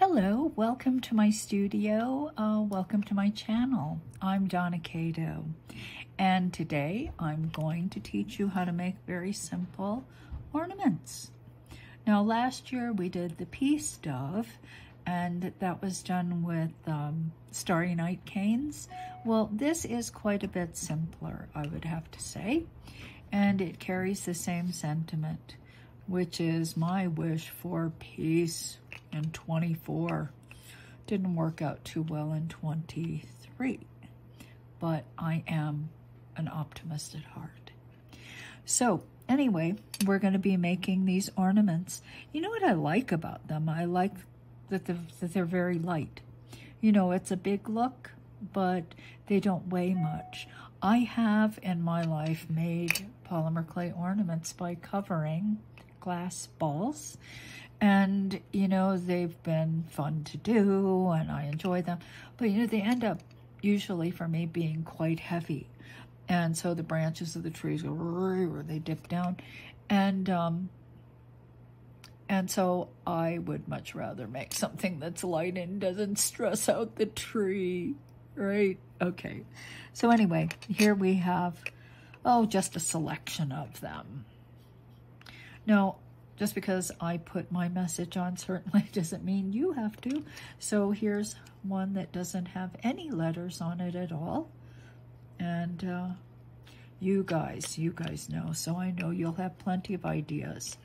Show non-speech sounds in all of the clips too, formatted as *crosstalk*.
Hello, welcome to my studio. Uh, welcome to my channel. I'm Donna Kato, and today I'm going to teach you how to make very simple ornaments. Now, last year we did the peace dove, and that was done with um, Starry Night canes. Well, this is quite a bit simpler, I would have to say, and it carries the same sentiment, which is my wish for peace in 24. Didn't work out too well in 23, but I am an optimist at heart. So anyway, we're going to be making these ornaments. You know what I like about them? I like that they're, that they're very light. You know, it's a big look, but they don't weigh much. I have in my life made polymer clay ornaments by covering glass balls. And, you know, they've been fun to do and I enjoy them. But, you know, they end up usually for me being quite heavy. And so the branches of the trees go, they dip down. And, um, and so I would much rather make something that's light and doesn't stress out the tree, right? Okay. So anyway, here we have, oh, just a selection of them. Now, just because I put my message on certainly *laughs* doesn't mean you have to. So here's one that doesn't have any letters on it at all. And uh, you guys, you guys know, so I know you'll have plenty of ideas.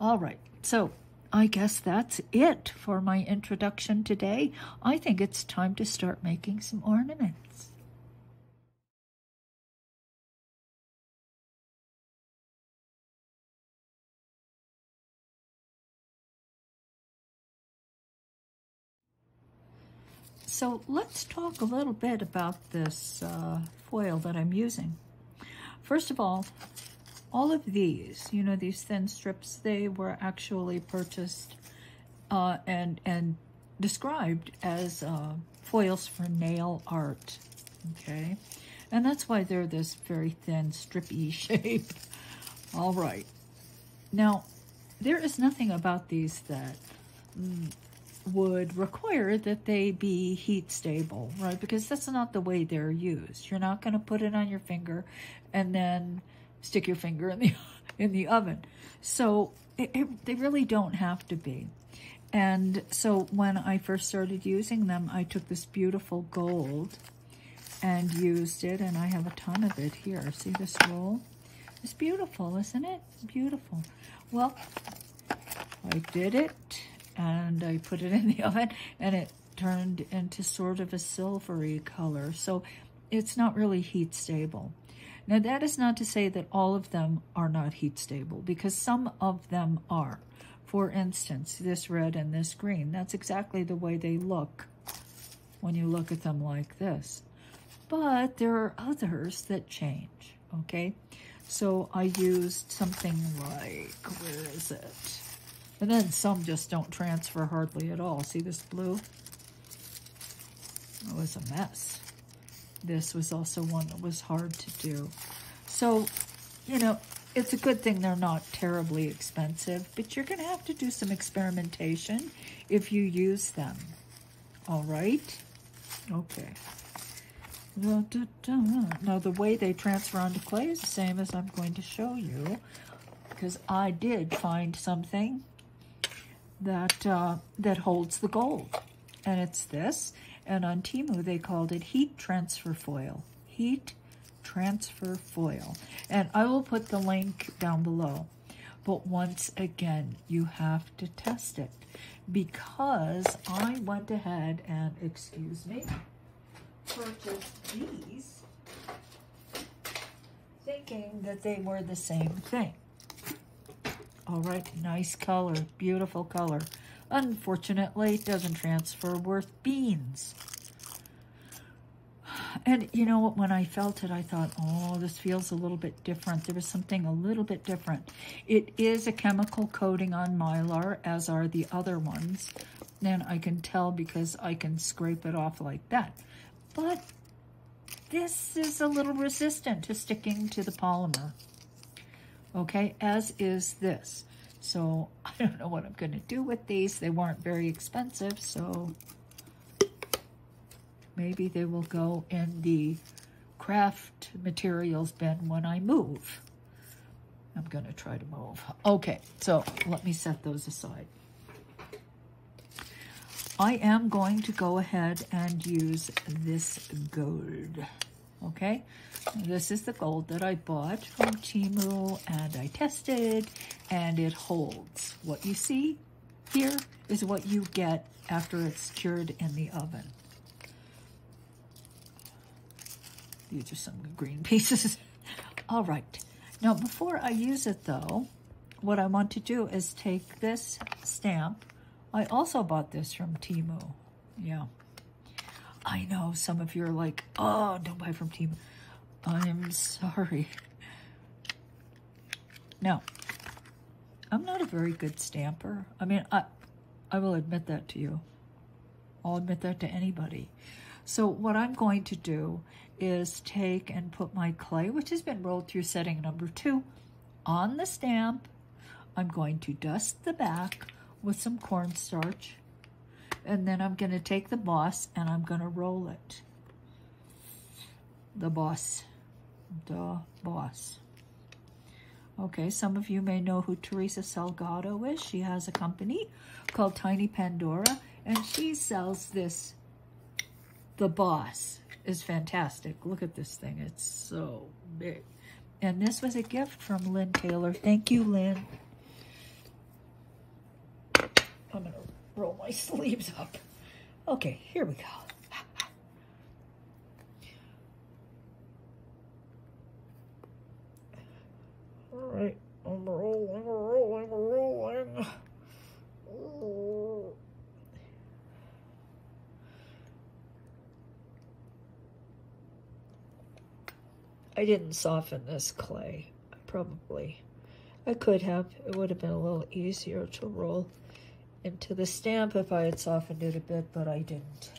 All right, so I guess that's it for my introduction today. I think it's time to start making some ornaments. So let's talk a little bit about this uh, foil that I'm using. First of all, all of these, you know, these thin strips, they were actually purchased uh, and, and described as uh, foils for nail art, okay? And that's why they're this very thin, strippy *laughs* shape. All right. Now, there is nothing about these that mm, would require that they be heat stable, right? Because that's not the way they're used. You're not going to put it on your finger and then stick your finger in the *laughs* in the oven. So it, it, they really don't have to be. And so when I first started using them, I took this beautiful gold and used it, and I have a ton of it here. See this roll? It's beautiful, isn't it? Beautiful. Well, I did it, and I put it in the *laughs* oven, and it turned into sort of a silvery color. So it's not really heat stable. Now, that is not to say that all of them are not heat stable, because some of them are. For instance, this red and this green, that's exactly the way they look when you look at them like this. But there are others that change, okay? So I used something like, where is it? And then some just don't transfer hardly at all. See this blue? Oh, it was a mess. This was also one that was hard to do. So, you know, it's a good thing they're not terribly expensive, but you're going to have to do some experimentation if you use them. All right? Okay. Now, the way they transfer onto clay is the same as I'm going to show you, because I did find something that uh, that holds the gold, and it's this. And on Temu, they called it heat transfer foil. Heat transfer foil. And I will put the link down below. But once again, you have to test it because I went ahead and, excuse me, purchased these thinking that they were the same thing. All right, nice color, beautiful color. Unfortunately, it doesn't transfer worth beans. And you know what, when I felt it, I thought, oh, this feels a little bit different. There was something a little bit different. It is a chemical coating on Mylar, as are the other ones. And I can tell because I can scrape it off like that. But this is a little resistant to sticking to the polymer. Okay, as is this. So *laughs* I don't know what I'm going to do with these. They weren't very expensive, so maybe they will go in the craft materials bin when I move. I'm going to try to move. Okay, so let me set those aside. I am going to go ahead and use this gold, okay? This is the gold that I bought from Temu and I tested and it holds. What you see here is what you get after it's cured in the oven. These are some green *laughs* pieces. All right. Now, before I use it, though, what I want to do is take this stamp. I also bought this from Temu. Yeah. I know some of you are like, oh, don't buy from Temu. I'm sorry. Now, I'm not a very good stamper. I mean, I, I will admit that to you. I'll admit that to anybody. So what I'm going to do is take and put my clay, which has been rolled through setting number two, on the stamp. I'm going to dust the back with some cornstarch. And then I'm going to take the boss and I'm going to roll it. The boss. The boss. Okay, some of you may know who Teresa Salgado is. She has a company called Tiny Pandora, and she sells this the Boss is fantastic. Look at this thing. It's so big. And this was a gift from Lynn Taylor. Thank you, Lynn. I'm going to roll my *laughs* sleeves up. Okay, here we go. All right, I'm rolling, rolling, rolling. I didn't soften this clay. Probably. I could have. It would have been a little easier to roll into the stamp if I had softened it a bit, but I didn't.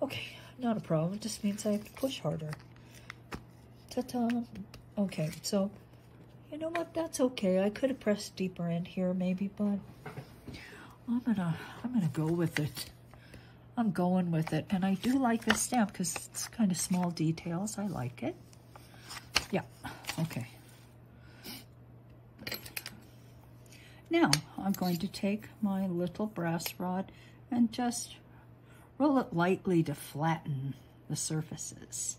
Okay, not a problem. It just means I have to push harder. Ta-ta. Okay, so you know what? That's okay. I could have pressed deeper in here maybe, but I'm gonna I'm gonna go with it. I'm going with it. And I do like this stamp because it's kind of small details. I like it. Yeah, okay. Now, I'm going to take my little brass rod and just roll it lightly to flatten the surfaces.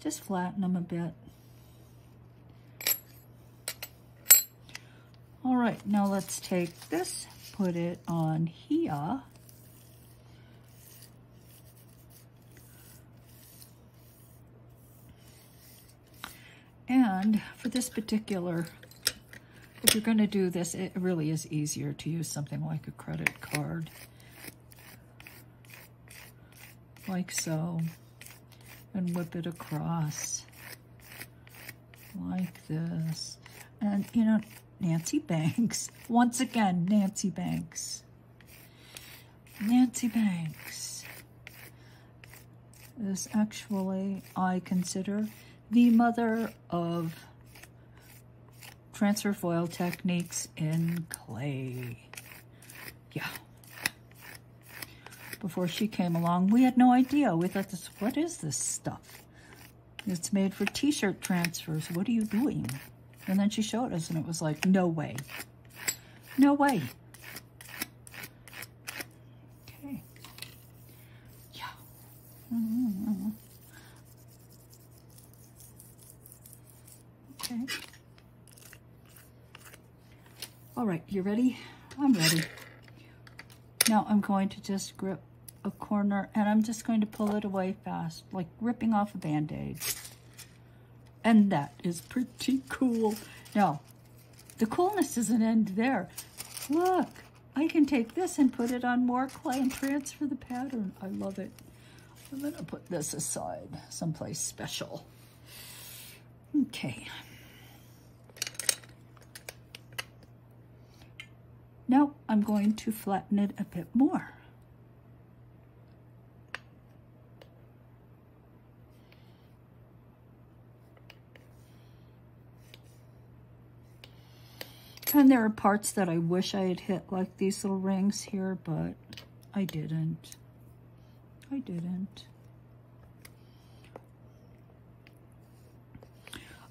Just flatten them a bit. All right, now let's take this, put it on here. And for this particular, if you're going to do this, it really is easier to use something like a credit card. Like so. And whip it across. Like this. And, you know, Nancy Banks. *laughs* Once again, Nancy Banks. Nancy Banks is actually, I consider, the mother of transfer foil techniques in clay. Yeah. Before she came along, we had no idea. We thought, this, what is this stuff? It's made for t-shirt transfers. What are you doing? And then she showed us, and it was like, no way. No way. Okay. Yeah. Mm -hmm. Okay. All right, you ready? I'm ready. Now I'm going to just grip a corner and I'm just going to pull it away fast, like ripping off a band-aid. And that is pretty cool. Now, the coolness doesn't end there. Look, I can take this and put it on more clay and transfer the pattern. I love it. I'm gonna put this aside someplace special. Okay. Now I'm going to flatten it a bit more. And there are parts that I wish I had hit like these little rings here, but I didn't. I didn't.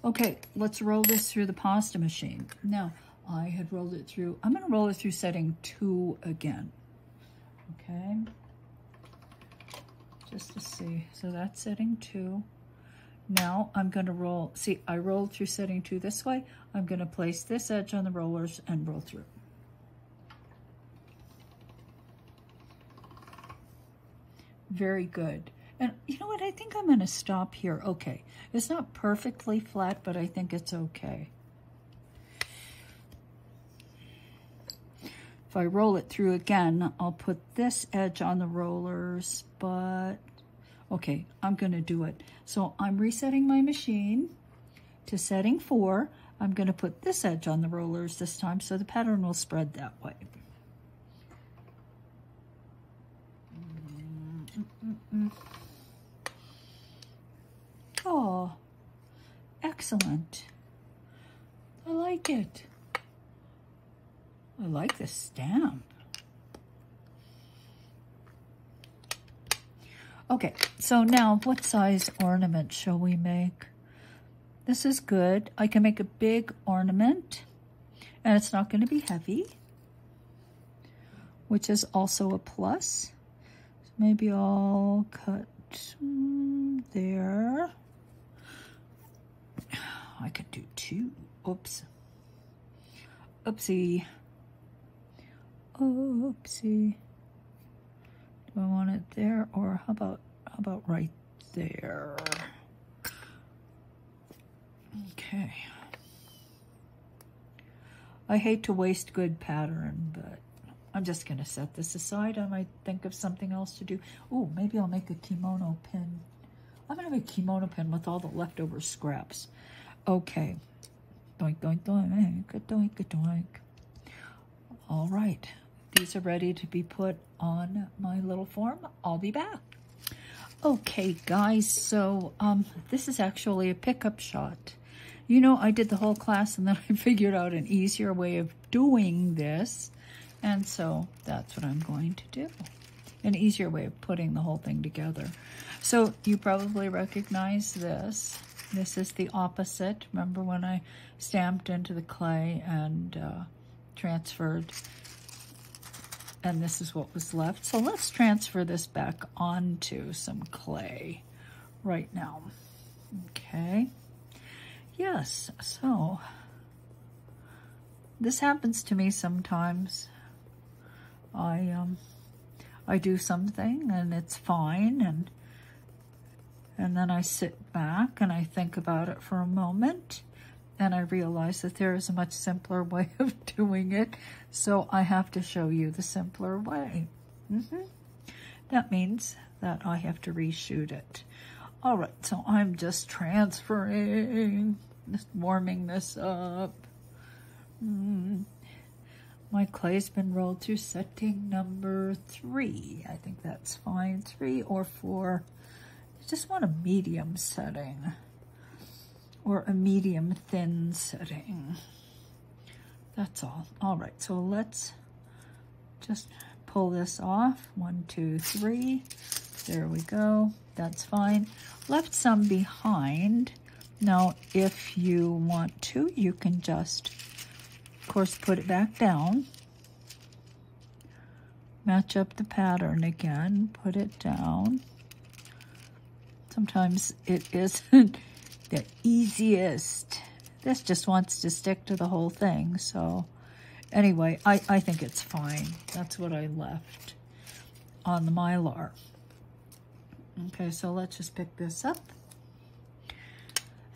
Okay, let's roll this through the pasta machine. Now, I had rolled it through, I'm gonna roll it through setting two again. Okay, just to see. So that's setting two. Now I'm gonna roll, see, I rolled through setting two this way. I'm gonna place this edge on the rollers and roll through. Very good. And you know what? I think I'm going to stop here. Okay. It's not perfectly flat, but I think it's okay. If I roll it through again, I'll put this edge on the rollers, but okay, I'm to do it. So I'm resetting my machine to setting four. I'm to put this edge on the rollers this time so the pattern will spread that way. -mm -mm. Oh, excellent. I like it. I like the stamp. Okay, so now what size ornament shall we make? This is good. I can make a big ornament and it's not going to be heavy, which is also a plus. So maybe I'll cut there. I could do two. Oops. Oopsie. Oopsie. Do I want it there or how about how about right there? Okay. I hate to waste good pattern, but I'm just going to set this aside. I might think of something else to do. Oh, maybe I'll make a kimono pin. I'm going to make a kimono pin with all the leftover scraps. Okay. Doink, doink, doink, doink, doink. All right. These are ready to be put on my little form. I'll be back. Okay, guys, so um, this is actually a pickup shot. You know, I did the whole class and then *laughs* I figured out an easier way of doing this. And so that's what I'm going to do. An easier way of putting the whole thing together. So you probably recognize this. This is the opposite. Remember when I stamped into the clay and uh, transferred and this is what was left. So let's transfer this back onto some clay right now. Okay. Yes, so this happens to me sometimes. I um I do something and it's fine and and then I sit back and I think about it for a moment and I realize that there is a much simpler *laughs* way of doing it, so I have to show you the simpler way. Mm -hmm. That means that I have to reshoot it. All right, so I'm just transferring, just warming this up. Mm. My clay's been rolled to setting number three. I think that's fine, three or four. I just want a medium setting or a medium thin setting. That's all. All right, so let's just pull this off. One, two, three. There we go. That's fine. Left some behind. Now, if you want to, you can just, of course, put it back down. Match up the pattern again. Put it down. Sometimes it isn't the easiest. This just wants to stick to the whole thing. So anyway, I, I think it's fine. That's what I left on the Mylar. Okay, so let's just pick this up.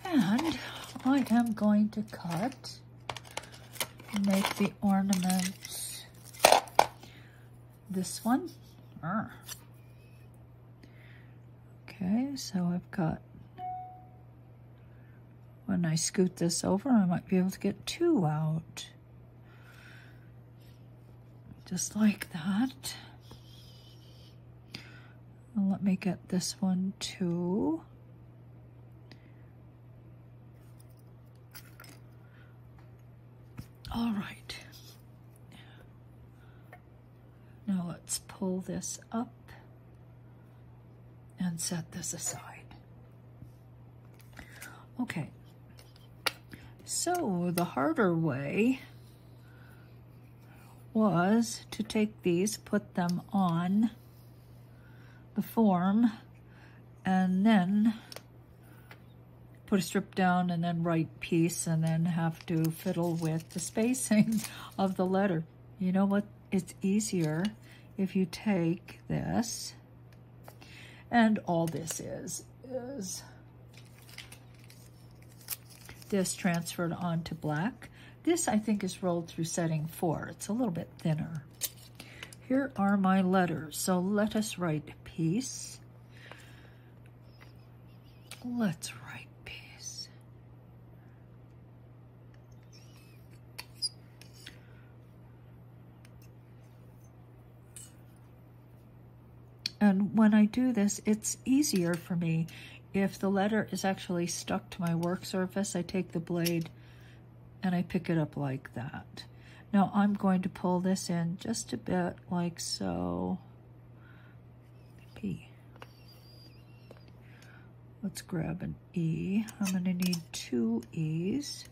And I am going to cut, make the ornament, this one. Okay, so I've got when I scoot this over, I might be able to get two out. Just like that. Let me get this one too. All right. Now let's pull this up and set this aside. Okay, so the harder way was to take these, put them on the form, and then put a strip down and then write peace and then have to fiddle with the spacing *laughs* of the letter. You know what? It's easier if you take this and all this is, is this transferred onto black. This, I think, is rolled through setting four. It's a little bit thinner. Here are my letters. So let us write peace. Let's write peace. And when I do this, it's easier for me if the letter is actually stuck to my work surface, I take the blade and I pick it up like that. Now I'm going to pull this in just a bit like so. P. Let's grab an E. I'm going to need two E's.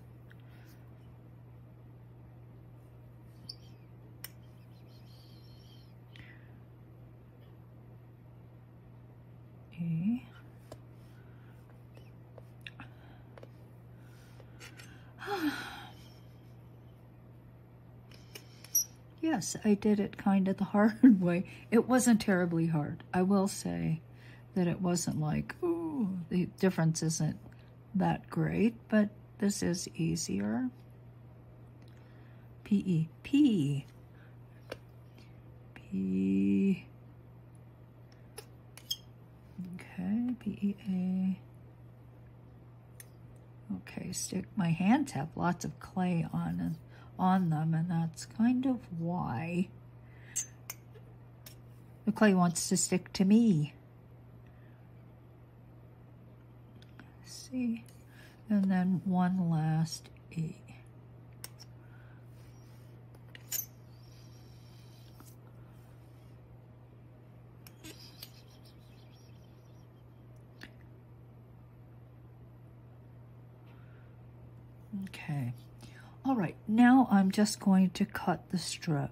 E. *sighs* yes, I did it kind of the *laughs* hard way. It wasn't terribly hard. I will say that it wasn't like, ooh, the difference isn't that great, but this is easier. P-E, P, P, okay, P-E-A, Okay, stick. My hands have lots of clay on on them, and that's kind of why the clay wants to stick to me. See, and then one last E. Okay. All right, now I'm just going to cut the strip.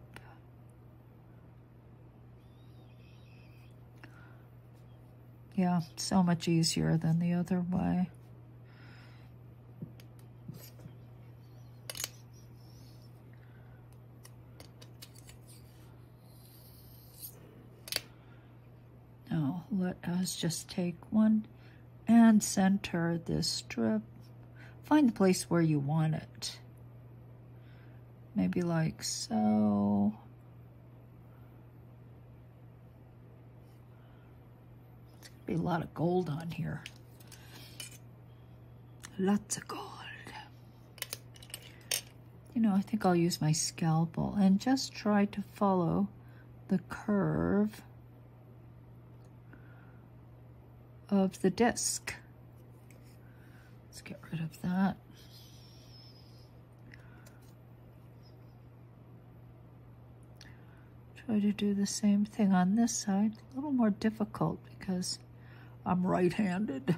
Yeah, so much easier than the other way. Now, let us just take one and center this strip Find the place where you want it. Maybe like so. It's to be a lot of gold on here. Lots of gold. You know, I think I'll use my scalpel and just try to follow the curve of the disc Let's get rid of that. Try to do the same thing on this side. A little more difficult because I'm right-handed.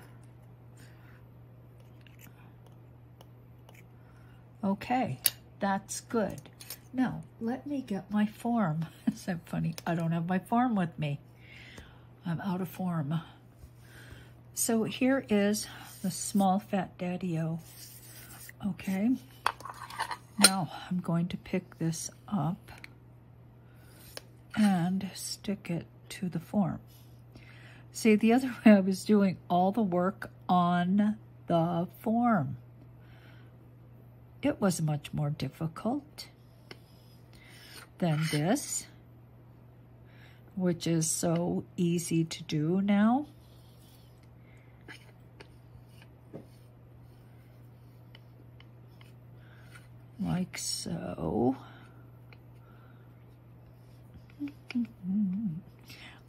Okay, that's good. Now, let me get my form. *laughs* Is that funny? I don't have my form with me. I'm out of form. So here is the small fat daddy-o. Okay. Now I'm going to pick this up and stick it to the form. See, the other *laughs* way I was doing all the work on the form. It was much more difficult than this, which is so easy to do now. like so.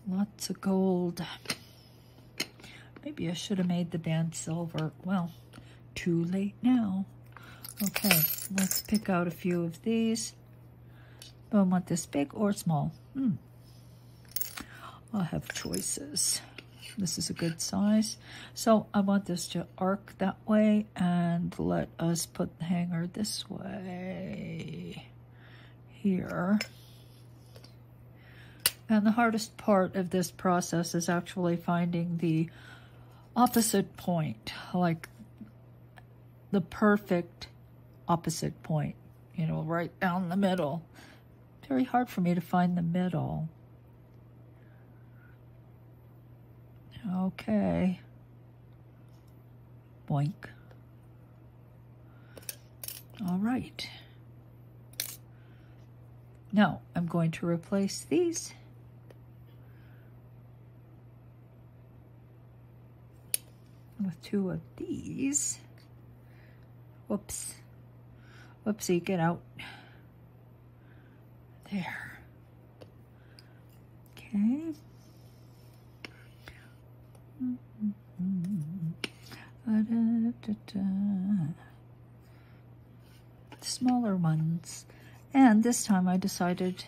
Lots of gold. Maybe I should have made the band silver. Well, too late now. Okay, let's pick out a few of these. Do I want this big or small? Hmm. I'll have choices. This is a good size. So I want this to arc that way and let us put the hanger this way here. And the hardest part of this process is actually finding the opposite point, like the perfect opposite point, you know, right down the middle. Very hard for me to find the middle. Okay. Boink. All right. Now I'm going to replace these. With two of these. Whoops. Whoopsie, get out. There. Okay. Smaller ones. And this time I decided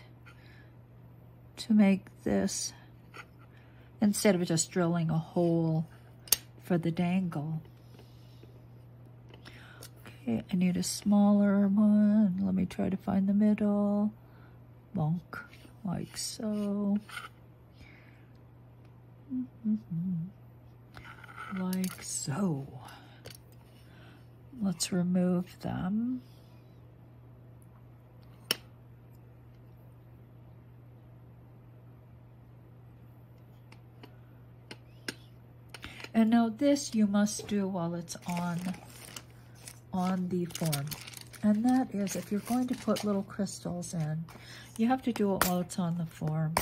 to make this, instead of just drilling a hole for the dangle. Okay, I need a smaller one. Let me try to find the middle. Bonk, like so. Mm -hmm like so. Let's remove them. And now this you must do while it's on, on the form. And that is, if you're going to put little crystals in, you have to do it while it's on the form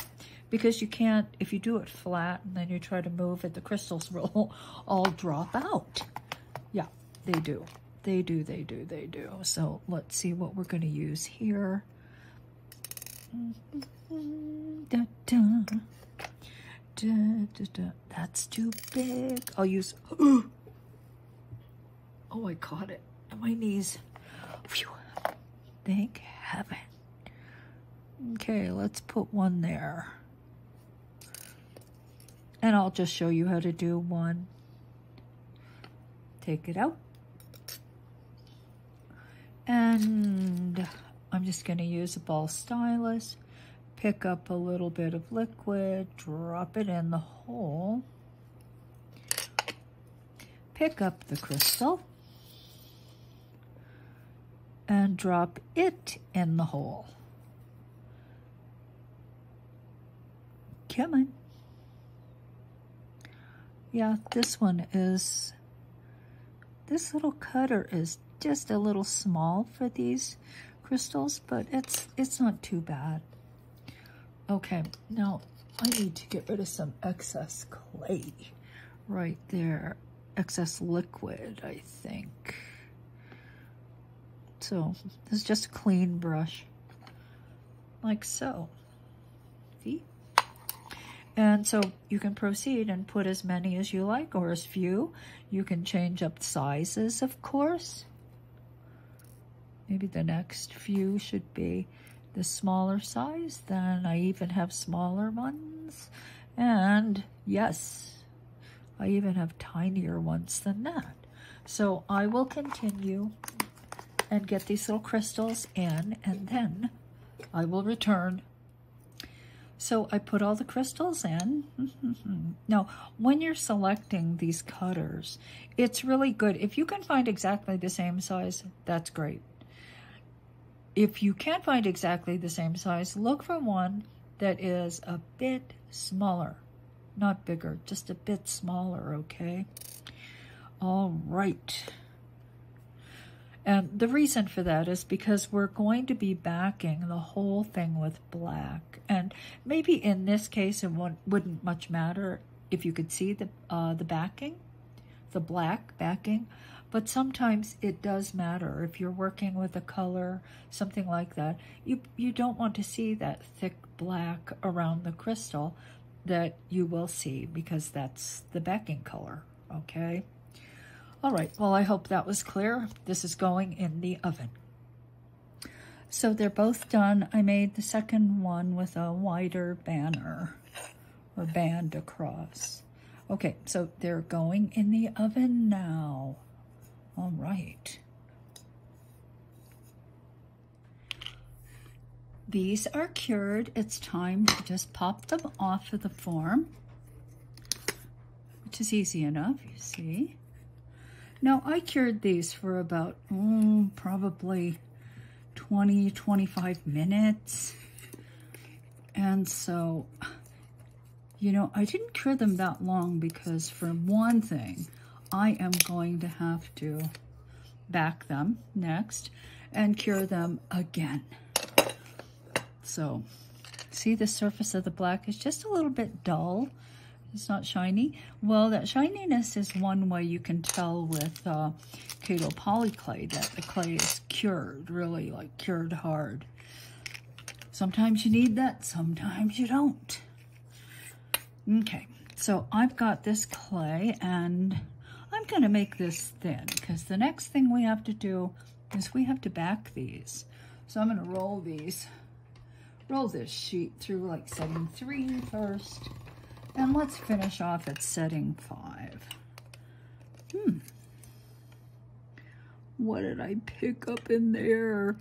because you can't, if you do it flat and then you try to move it, the crystals *laughs* will all drop out. Yeah, they do. They do, they do, they do. So let's see what we're going to use here. *laughs* Da, da. Da, da, da. That's too big. I'll use... *gasps* Oh, I caught it on my knees. Phew. Thank heaven. Okay, let's put one there. And I'll just show you how to do one. Take it out. And I'm just going to use a ball stylus. Pick up a little bit of liquid, drop it in the hole. Pick up the crystal and drop it in the hole. Come on. Yeah, this one is, this little cutter is just a little small for these crystals, but it's, it's not too bad. Okay, now I need to get rid of some excess clay right there. Excess liquid, I think. So this is just a clean brush, like so. See? And so you can proceed and put as many as you like or as few. You can change up sizes, of course. Maybe the next few should be the smaller size. Then I even have smaller ones. And yes, I even have tinier ones than that. So I will continue and get these little crystals in and then I will return so I put all the crystals in. *laughs* now, when you're selecting these cutters, it's really good. If you can find exactly the same size, that's great. If you can't find exactly the same size, look for one that is a bit smaller. Not bigger, just a bit smaller, okay? All right. And the reason for that is because we're going to be backing the whole thing with black. And maybe in this case, it wouldn't much matter if you could see the, uh, the backing, the black backing. But sometimes it does matter. If you're working with a color, something like that, you, you don't want to see that thick black around the crystal that you will see because that's the backing color, okay? All right, well, I hope that was clear. This is going in the oven. So they're both done. I made the second one with a wider banner or band across. Okay, so they're going in the oven now. All right. These are cured. It's time to just pop them off of the form, which is easy enough, you see. Now, I cured these for about, mm, probably 20, 25 minutes. And so, you know, I didn't cure them that long because for one thing, I am going to have to back them next and cure them again. So, see the surface of the black is just a little bit dull. It's not shiny. Well, that shininess is one way you can tell with uh, Kato Polyclay that the clay is cured, really like cured hard. Sometimes you need that, sometimes you don't. Okay, so I've got this clay and I'm going to make this thin because the next thing we have to do is we have to back these. So I'm going to roll these, roll this sheet through like setting three first. And let's finish off at setting five. Hmm. What did I pick up in there?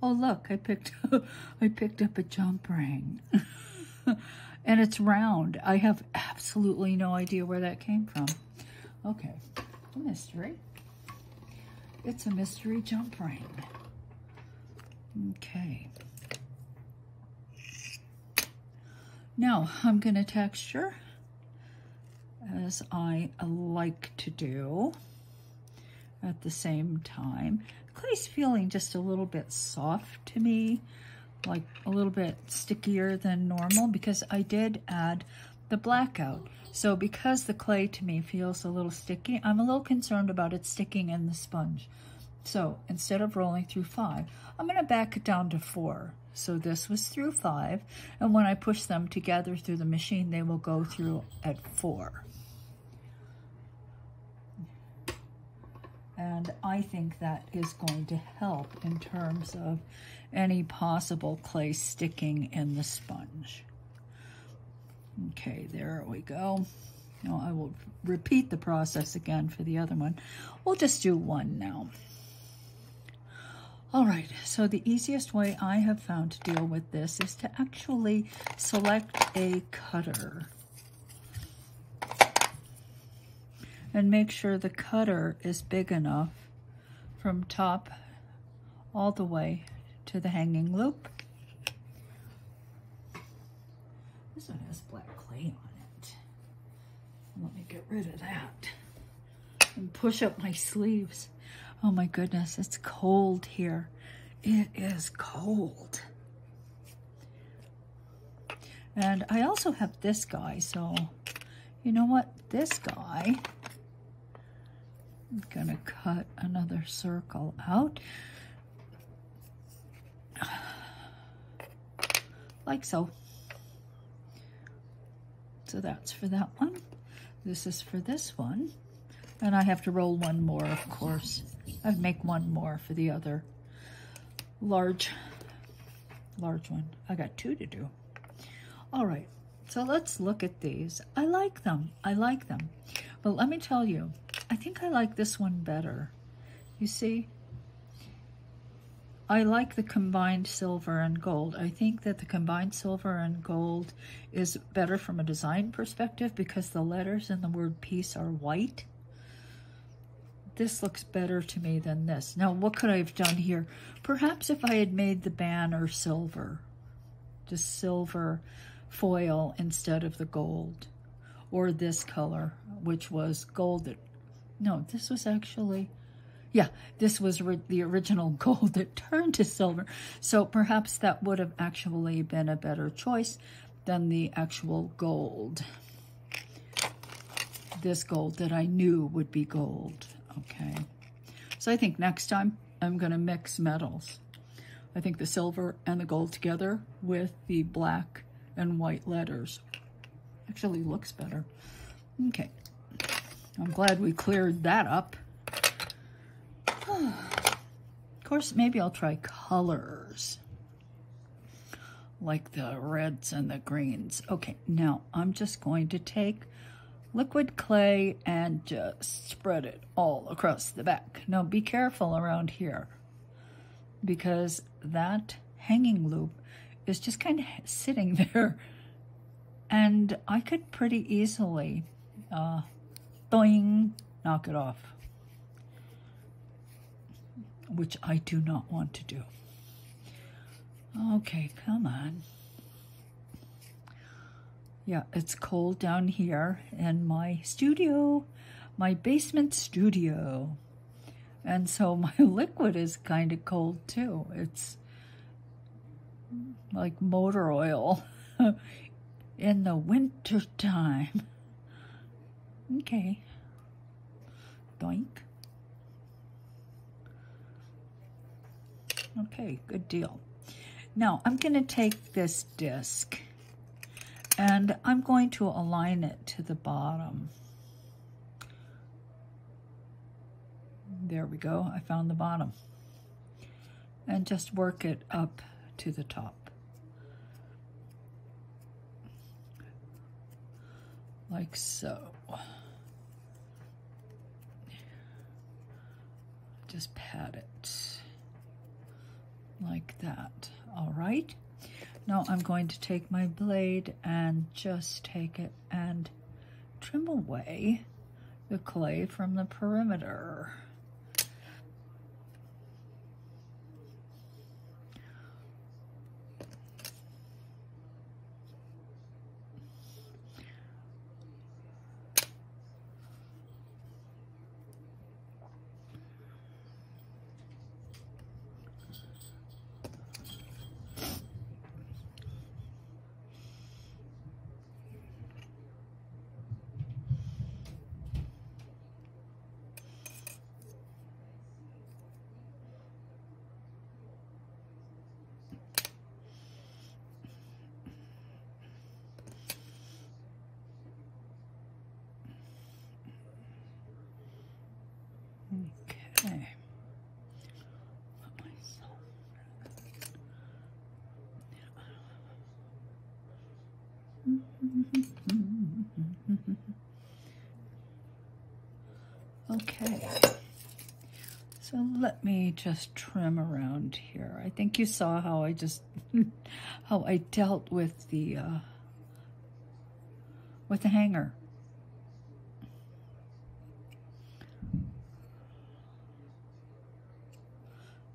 Oh, look, I picked *laughs* I picked up a jump ring. *laughs* and it's round. I have absolutely no idea where that came from. Okay, a mystery. It's a mystery jump ring. Okay. Now I'm going to texture as I like to do at the same time. Clay's feeling just a little bit soft to me, like a little bit stickier than normal because I did add the blackout. So because the clay to me feels a little sticky, I'm a little concerned about it sticking in the sponge. So instead of rolling through five, I'm going to back it down to four. So this was through five, and when I push them together through the machine, they will go through at four. And I think that is going to help in terms of any possible clay sticking in the sponge. Okay, there we go. Now I will repeat the process again for the other one. We'll just do one now. All right, so the easiest way I have found to deal with this is to actually select a cutter. And make sure the cutter is big enough from top all the way to the hanging loop. This one has black clay on it. Let me get rid of that and push up my sleeves. Oh my goodness, it's cold here. It is cold. And I also have this guy, so you know what? This guy, I'm gonna cut another circle out. *sighs* Like so. So that's for that one. This is for this one. And I have to roll one more, of course. I'd make one more for the other large, large one. I got two to do. All right, so let's look at these. I like them, I like them. But let me tell you, I think I like this one better. You see, I like the combined silver and gold. I think that the combined silver and gold is better from a design perspective because the letters in the word peace are white this looks better to me than this. Now, what could I have done here? Perhaps if I had made the banner silver, just silver foil instead of the gold, or this color, which was gold. no, this was actually, yeah, this was the original *laughs* gold that turned to silver. So perhaps that would have actually been a better choice than the actual gold. This gold that I knew would be gold. Okay, so I think next time I'm going to mix metals. I think the silver and the gold together with the black and white letters actually looks better. Okay, I'm glad we cleared that up. Of course, maybe I'll try colors like the reds and the greens. Okay, now I'm just going to take liquid clay and just spread it all across the back. Now be careful around here because that hanging loop is just kind of *laughs* sitting there and I could pretty easily uh, *laughs* doing, knock it off, which I do not want to do. Okay, come on. Yeah, it's cold down here in my studio, my basement studio. And so *laughs* my liquid is kind of cold too. It's like motor oil *laughs* in the winter time. *laughs* Okay. Doink. Okay, good deal. Now, I'm going to take this disc and I'm going to align it to the bottom. There we go. I found the bottom. And just work it up to the top. Like so. Just pat it like that. All right. Now I'm going to take my blade and just take it and trim away the clay from the perimeter. Okay. Okay, so let me just trim around here. I think you saw how I just, *laughs* how I dealt with the, uh, with the hanger.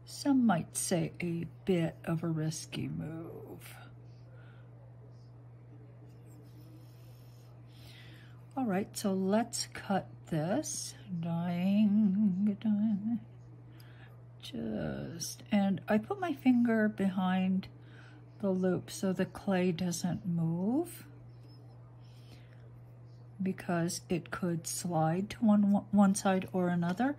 some might say a bit of a risky move. All right, so let's cut this. Dying, dying. Just, and I put my finger behind the loop so the clay doesn't move because it could slide to one, one side or another.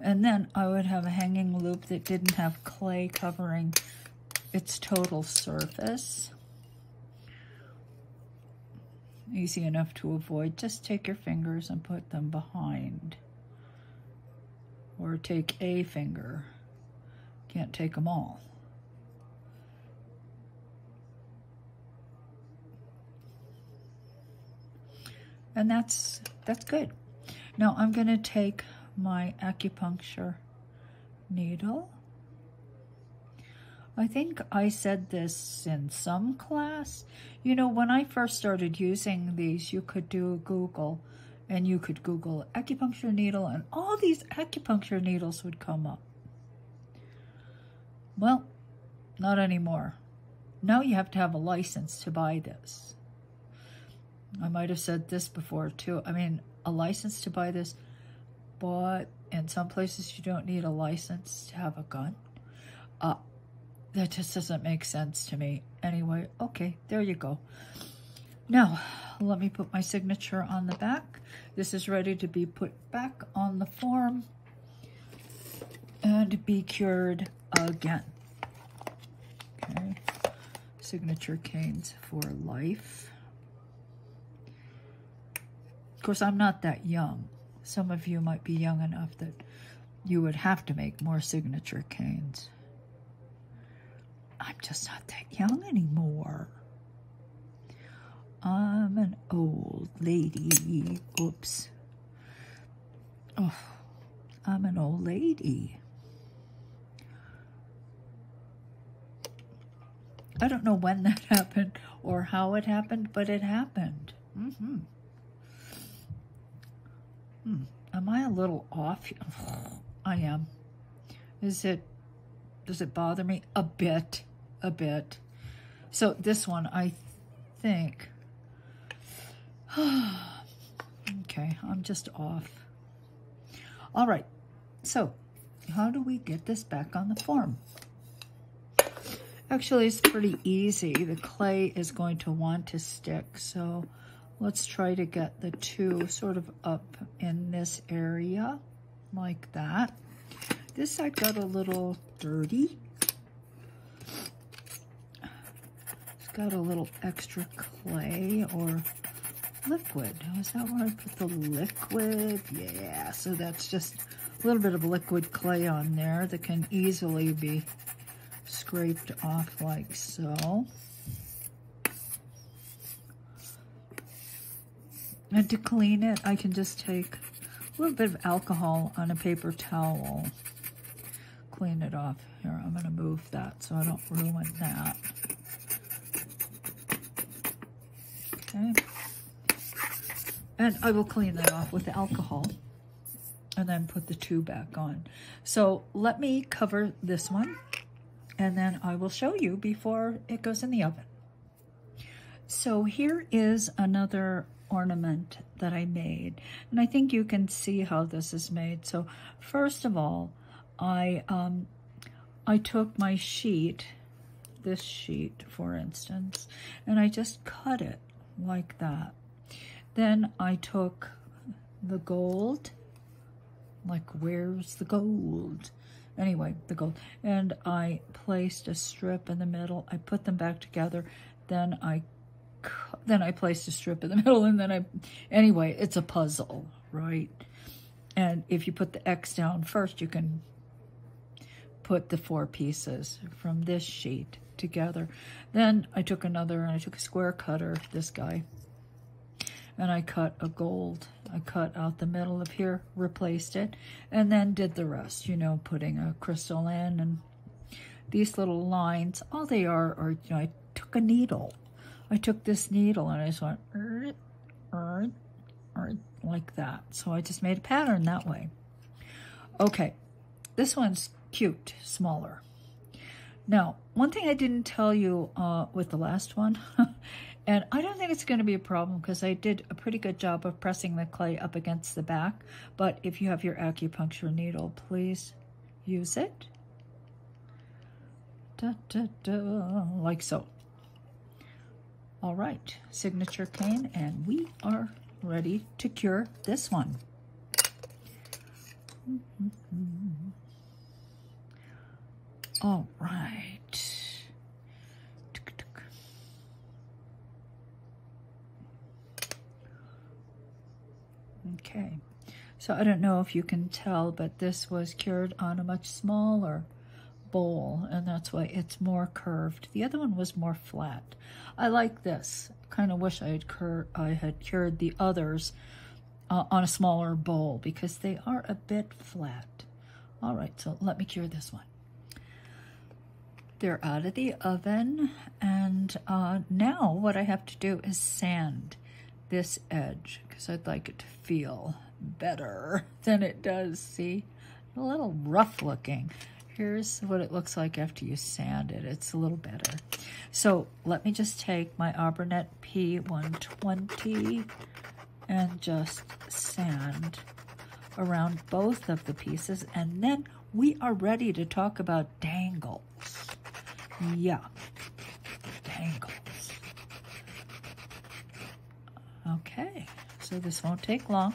And then I would have a hanging loop that didn't have clay covering its total surface. Easy enough to avoid. Just take your fingers and put them behind. Or take a finger. Can't take them all. And that's, that's good. Now I'm going to take my acupuncture needle. I think I said this in some class. You know, when I first started using these, you could do Google and you could Google acupuncture needle and all these acupuncture needles would come up. Well, not anymore. Now you have to have a license to buy this. I might have said this before too. I mean, a license to buy this, but in some places you don't need a license to have a gun. Uh, that just doesn't make sense to me. Anyway, okay, there you go. Now, let me put my signature on the back. This is ready to be put back on the form and be cured again. Okay, signature canes for life Of course, I'm not that young. Some of you might be young enough that you would have to make more signature canes. I'm just not that young anymore. I'm an old lady. Oops. Oh, I'm an old lady. I don't know when that *laughs* happened or how it happened, but it happened. Mm-hmm. Hmm. Am I a little off? *sighs* I am. Is it, does it bother me? A bit, a bit. So this one, I think, *sighs* okay, I'm just off. All right, so how do we get this back on the form? Actually, it's pretty easy. The clay is going to want to stick, so let's try to get the two sort of up in this area like that. This side got a little dirty. It's got a little extra clay or liquid. Was that where I put the liquid? Yeah, so that's just a little bit of liquid clay on there that can easily be scraped off like so. And to clean it, I can just take a little bit of alcohol on a paper towel. Clean it off. Here, I'm going to move that so I don't ruin that. Okay. And I will clean that off with alcohol and then put the two back on. So let me cover this one and then I will show you before it goes in the oven. So here is another ornament that I made. And I think you can see how this is made. So first of all, I, um, I took my sheet, this sheet, for instance, and I just cut it like that. Then I took the gold, like where's the gold? Anyway, the gold. And I placed a strip in the middle. I put them back together. Then I then I placed a strip in the *laughs* middle and then I, anyway, it's a puzzle, right? And if you put the X down first, you can put the four pieces from this sheet together. Then I took another and I took a square cutter, this guy, and I cut a gold. I cut out the middle of here, replaced it, and then did the rest, you know, putting a crystal in and these little lines, all they are are, you know, I took a needle I took this needle and I just went like that. So I just made a pattern that way. Okay, this one's cute, smaller. Now, one thing I didn't tell you uh, with the last one, *laughs* and I don't think it's going to be a problem because I did a pretty good job of pressing the clay up against the back, but if you have your acupuncture needle, please use it. Da, da, da, like so. All right, signature cane, and we are ready to cure this one. All right. Okay, so I don't know if you can tell, but this was cured on a much smaller bowl, and that's why it's more curved. The other one was more flat. I like this. Kind of wish I had, cur I had cured the others uh, on a smaller bowl because they are a bit flat. All right, so let me cure this one. They're out of the oven, and uh, now what I have to do is sand this edge because I'd like it to feel better *laughs* than it does, see? A little rough looking. Here's what it looks like after you sand it. It's a little better. So let me just take my Abranet P120 and just sand around both of the pieces. And then we are ready to talk about dangles. Yeah, dangles. Okay, so this won't take long.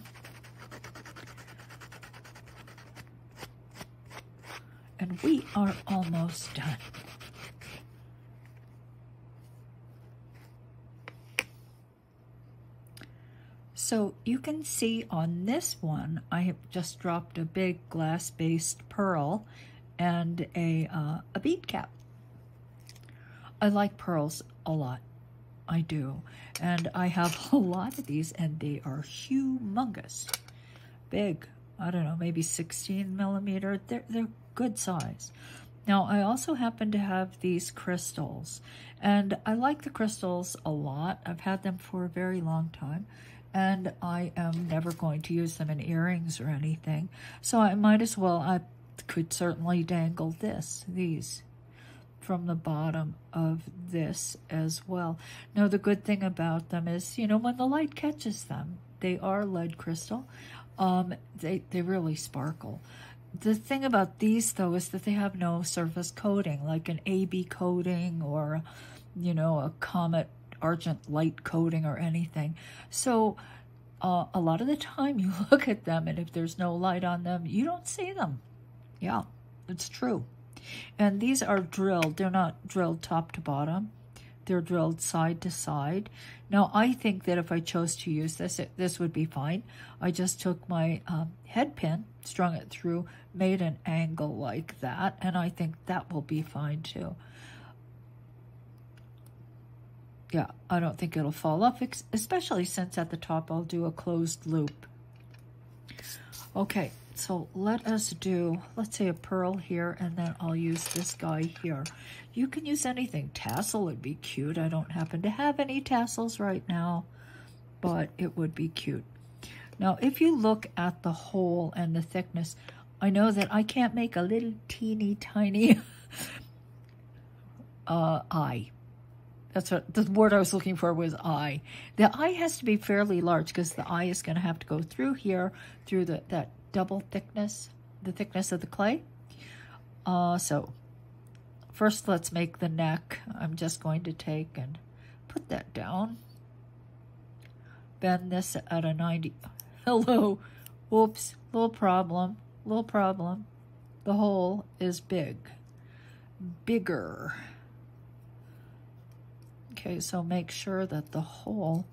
and we are almost done. So you can see on this one, I have just dropped a big glass-based pearl and a, uh, a bead cap. I like pearls a lot. I do. And I have *laughs* a lot of these and they are humongous. Big. I don't know, maybe 16 millimeter. They're, they're good size. Now, I also happen to have these crystals, and I like the crystals a lot. I've had them for a very long time, and I am never going to use them in earrings or anything. So I might as well, I could certainly dangle this, these, from the bottom of this as well. Now, the good thing about them is, you know, when the light catches them, they are lead crystal. Um, they, they really sparkle. The thing about these, though, is that they have no surface coating, like an AB coating or, you know, a Comet Argent light coating or anything. So uh, a lot of the time you *laughs* look at them and if there's no light on them, you don't see them. Yeah, it's true. And these are drilled. They're not drilled top to bottom. They're drilled side to side. Now, I think that if I chose to use this, it, this would be fine. I just took my um, head pin, strung it through, made an angle like that, and I think that will be fine too. Yeah, I don't think it'll fall off, especially since at the top I'll do a closed loop. Okay, so let us do, let's say a pearl here, and then I'll use this guy here. You can use anything. Tassel would be cute. I don't happen to have any tassels right now, but it would be cute. Now, if you look at the hole and the thickness, I know that I can't make a little teeny tiny *laughs* uh, eye. That's what the word I was looking for was eye. The eye has to be fairly large because the eye is going to have to go through here, through the, that double thickness, the thickness of the clay. Uh, so first let's make the neck. I'm just going to take and put that down. Bend this at a 90. *laughs* Hello. Whoops. Little problem. Little problem. The hole is big. Bigger. Okay, so make sure that the hole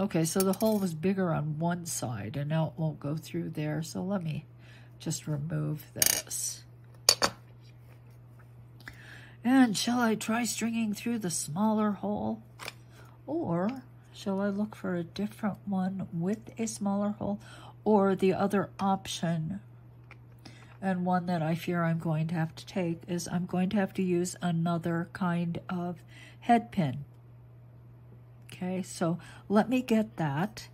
Okay, so the hole was bigger on one side, and now it won't go through there. So let me just remove this. And shall I try stringing through the smaller hole? Or shall I look for a different one with a smaller hole? Or the other option, and one that I fear I'm going to have to take, is I'm going to have to use another kind of head pin. Okay, so let me get that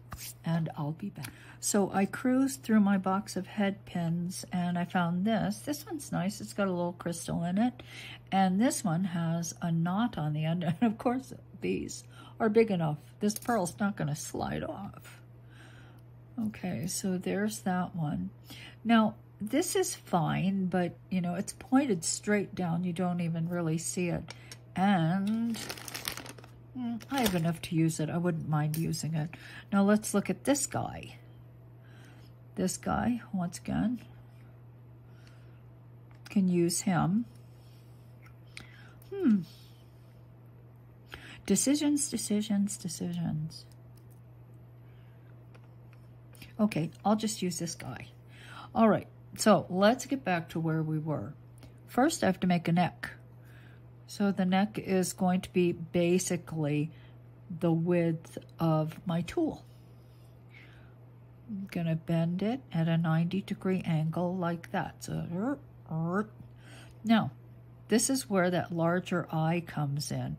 and I'll be back. So I cruised through my box of head pins and I found this. This one's nice. It's got a little crystal in it. And this one has a knot on the end. *laughs* And of course, these are big enough. This pearl's not going to slide off. Okay, so there's that one. Now, this is fine, but, you know, it's pointed straight down. You don't even really see it. And Mm, I have enough to use it. I wouldn't mind using it. Now let's look at this guy. This guy, once again, can use him. Hmm. Decisions, decisions, decisions. Okay, I'll just use this guy. All right, so let's get back to where we were. First, I have to make a neck. So the neck is going to be basically the width of my tool. I'm going to bend it at a 90 degree angle like that. So, now, this is where that larger eye comes in.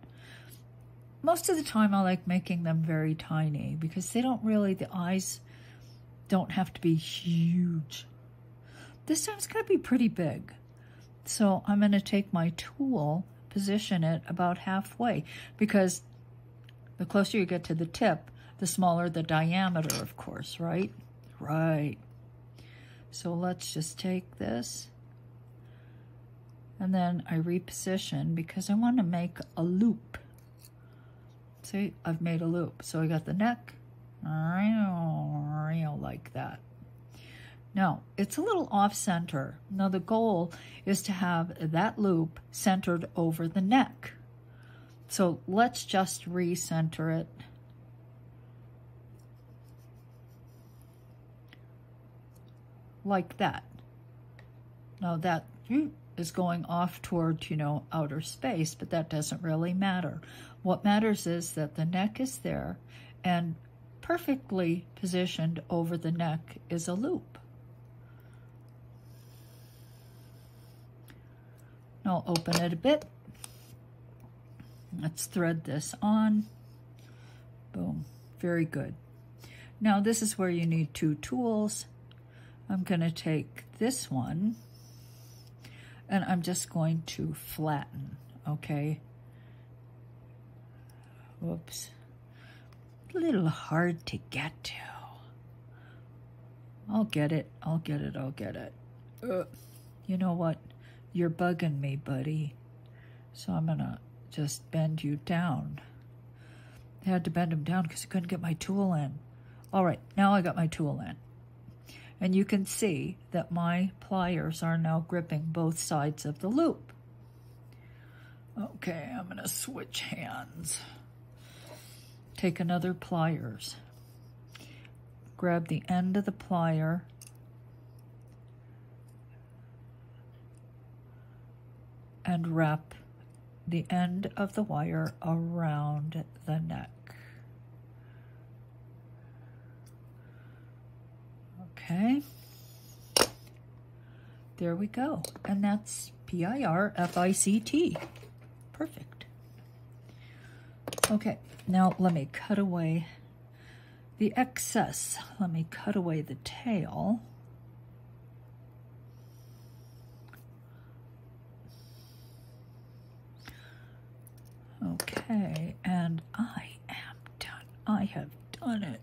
Most of the time I like making them very tiny because they don't really, the eyes don't have to be huge. This time it's going to be pretty big. So I'm going to take my tool position it about halfway because the closer you get to the tip, the smaller the diameter, of course, right? Right. So let's just take this and then I reposition because I want to make a loop. See, I've made a loop. So I got the neck, like that. No, it's a little off center. Now the goal is to have that loop centered over the neck. So let's just recenter it. Like that. Now that is going off toward, you know, outer space, but that doesn't really matter. What matters is that the neck is there and perfectly positioned over the neck is a loop. I'll open it a bit. Let's thread this on. Boom. Very good. Now this is where you need two tools. I'm going to take this one and I'm just going to flatten, okay? Whoops. A little hard to get to. I'll get it, I'll get it, I'll get it. Uh, you know what? You're bugging me, buddy. So I'm gonna just bend you down. I had to bend him down because I couldn't get my tool in. All right, now I got my tool in. And you can see that my pliers are now gripping both sides of the loop. Okay, I'm going to switch hands. Take another pliers. Grab the end of the plier. And wrap the end of the wire around the neck. Okay. There we go. And that's P-I-R-F-I-C-T. Perfect. Okay, now let me cut away the excess. Let me cut away the tail. Okay, and I am done. I have done it.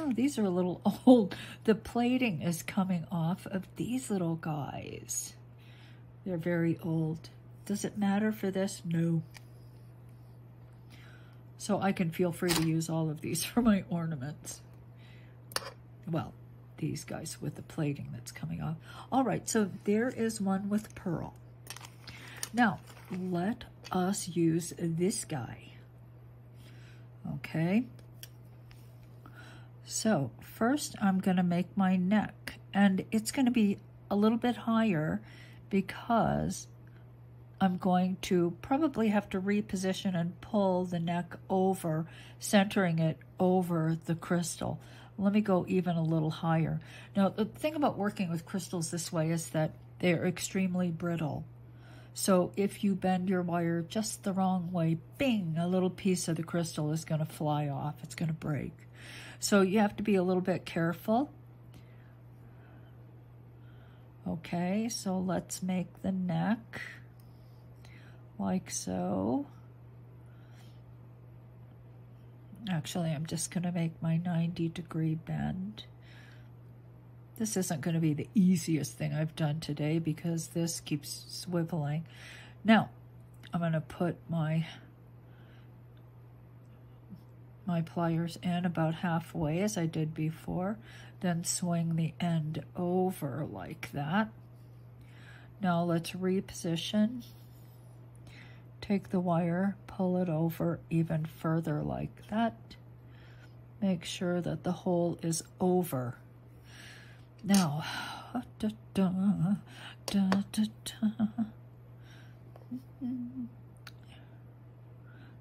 Oh, these are a little *laughs* old. The plating is coming off of these little guys. They're very old. Does it matter for this? No. So I can feel free to use all of these *laughs* for my ornaments. Well, these guys with the plating that's coming off. All right, so there is one with pearl. Now, let us use this guy. Okay. So first I'm going to make my neck and it's going to be a little bit higher because I'm going to probably have to reposition and pull the neck over, centering it over the crystal. Let me go even a little higher. Now, the thing about working with crystals this way is that they're extremely brittle. So if you bend your wire just the wrong way, bing, a little piece of the crystal is going to fly off. It's going to break. So you have to be a little bit careful. Okay, so let's make the neck like so. Actually, I'm just going to make my 90 degree bend. This isn't going to be the easiest thing I've done today because this keeps swiveling. Now, I'm going to put my my pliers in about halfway as I did before, then swing the end over like that. Now let's reposition. Take the wire, pull it over even further like that. Make sure that the hole is over. Now, da, da, da.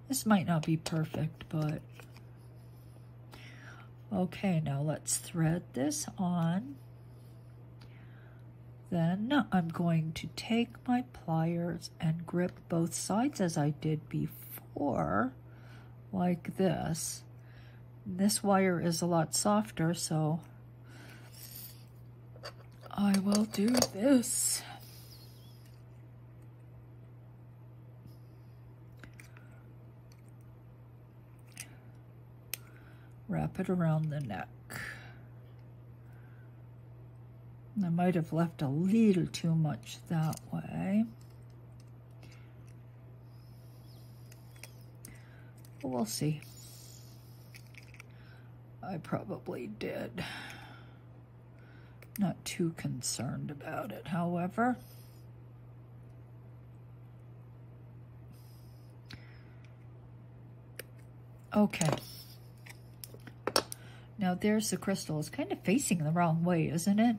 This might not be perfect, but Okay, now let's thread this on. Then I'm going to take my pliers and grip both sides as I did before, like this. This wire is a lot softer, so I will do this. wrap it around the neck. I might have left a little too much that way. But we'll see. I probably did. Not too concerned about it, however. Okay. Now there's the crystal. It's kind of facing the wrong way, isn't it?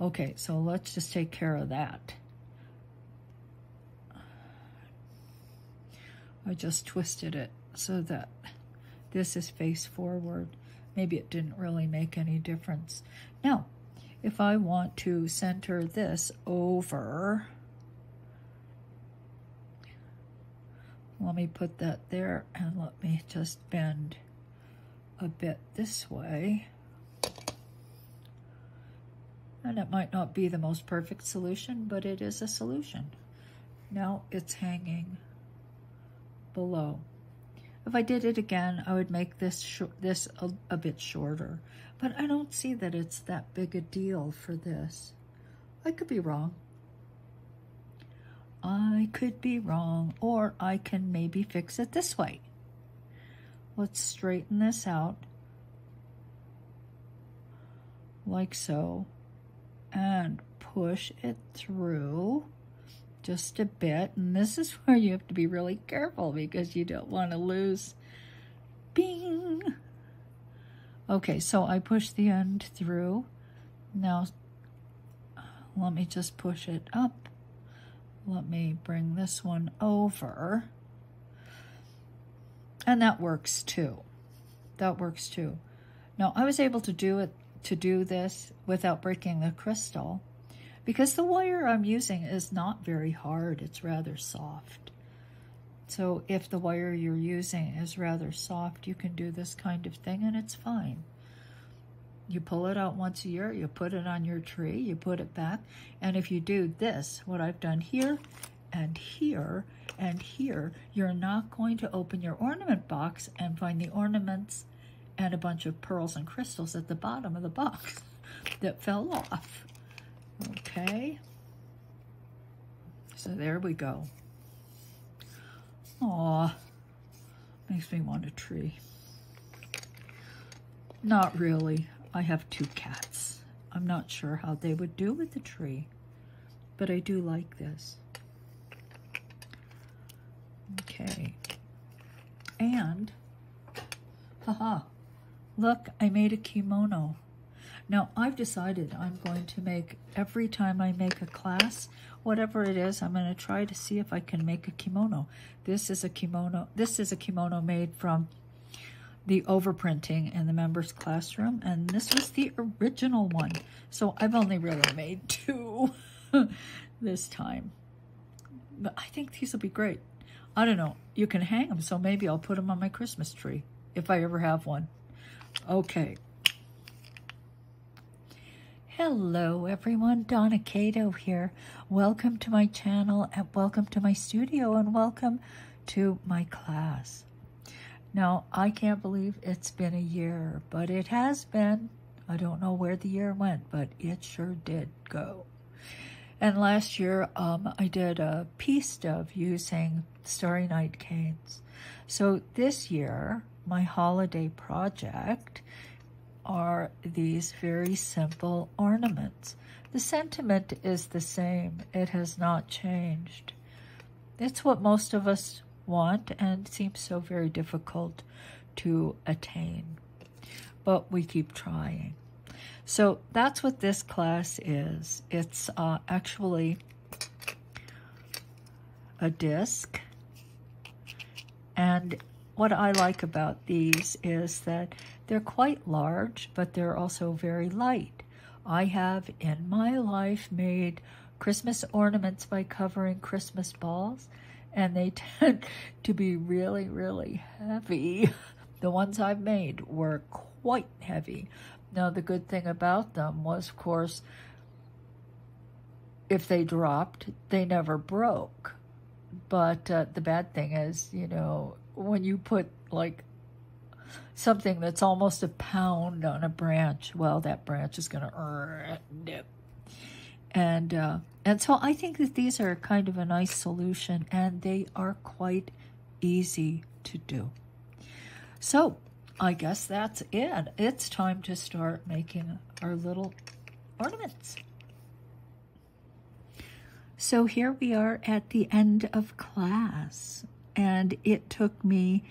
Okay, so let's just take care of that. I just twisted it so that this is face forward. Maybe it didn't really make any difference. Now, if I want to center this over, let me put that there and let me just bend a bit this way. And it might not be the most perfect solution, but it is a solution. Now it's hanging below. If I did it again, I would make this this a, a bit shorter. But I don't see that it's that big a deal for this. I could be wrong. I could be wrong, or I can maybe fix it this way. Let's straighten this out like so and push it through just a bit. And this is where you have to be really careful because you don't want to lose. Bing! Okay, so I push the end through. Now, let me just push it up. Let me bring this one over. And that works too. That works too. Now, I was able to do it to do this without breaking the crystal because the wire I'm using is not very hard, it's rather soft. So if the wire you're using is rather soft, you can do this kind of thing and it's fine. You pull it out once a year, you put it on your tree, you put it back, and if you do this, what I've done here and here and here, you're not going to open your ornament box and find the ornaments and a bunch of pearls and crystals at the bottom of the box *laughs* that fell off. Okay. So there we go. Aw, makes me want a tree. Not really. I have two cats. I'm not sure how they would do with the tree, but I do like this. Okay. And, haha, look, I made a kimono. Now, I've decided I'm going to make, every time I make a class, whatever it is, I'm going to try to see if I can make a kimono. This is a kimono, this is a kimono made from the overprinting in the members classroom, and this was the original one. So I've only really made *laughs* two *laughs* this time. But I think these will be great. I don't know. You can hang them, so maybe I'll put them on my Christmas tree if I ever have one. Okay. Hello everyone, Donna Kato here. Welcome to my channel and welcome to my studio and welcome to my class. Now, I can't believe it's been a year, but it has been. I don't know where the year went, but it sure did go. And last year, um, I did a piece of using Starry Night canes. So this year, my holiday project are these very simple ornaments. The sentiment is the same. It has not changed. It's what most of us want and seems so very difficult to attain. But we keep trying. So that's what this class is. It's uh, actually a disc. And what I like about these is that they're quite large, but they're also very light. I have in my life made Christmas ornaments by covering Christmas balls, and they *laughs* tend to be really, really heavy. The ones I've made were quite heavy. Now, the good thing about them was, of course, if they dropped, they never broke. But uh, the bad thing is, you know, when you put like something that's almost a pound on a branch, well, that branch is going to dip. And uh, and so I think that these are kind of a nice solution, and they are quite easy to do. So I guess that's it. It's time to start making our little ornaments. So here we are at the end of class, and it took me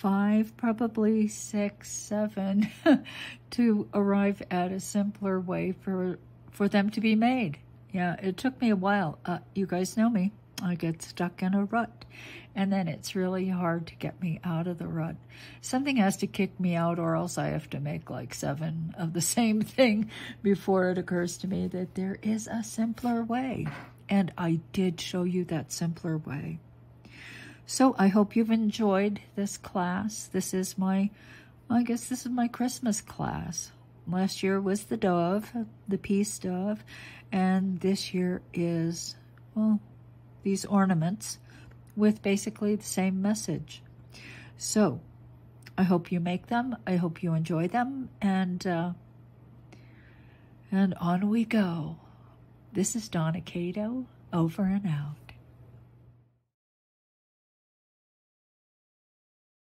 five, probably six, seven, *laughs* to arrive at a simpler way for for them to be made. Yeah, it took me a while. Uh, you guys know me. I get stuck in a rut, and then it's really hard to get me out of the rut. Something has to kick me out, or else I have to make like seven of the *laughs* same thing before it occurs to me that there is a simpler way. And I did show you that simpler way. So I hope you've enjoyed this class. This is my, I guess this is my Christmas class. Last year was the dove, the peace dove, and this year is, well, these ornaments with basically the same message. So I hope you make them. I hope you enjoy them. And, uh, and on we go. This is Donna Kato, over and out.